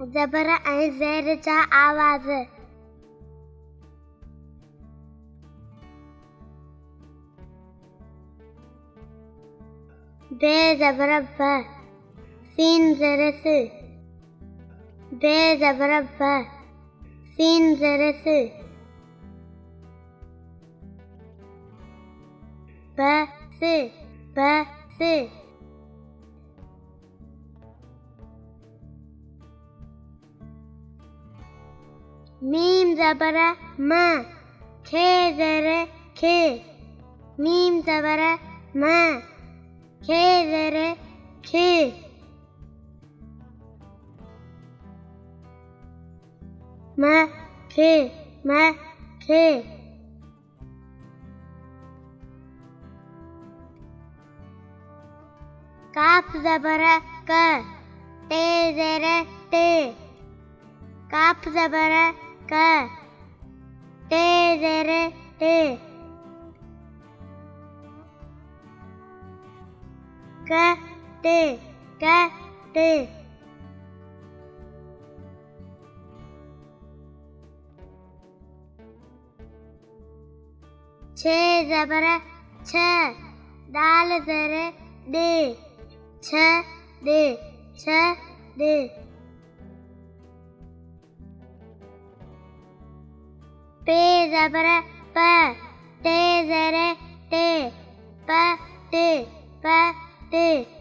ज़बर ऐं ज़ेर जा आवाज़। बे ज़बर ब, सीन ज़र से बे ज़बर ब सीन ज़र से ब से ब से मीम जबर म, खे जर खे। मीम जबर म, खे जर खे। म खे म, खे। काफ जबर क, ते जर ते। काफ जबर क ते जर ते क ते क ते छे जबर, छ। दाल जर, दे। छ दे छ, दे। पे जबर प ते जरे ते प ते प ते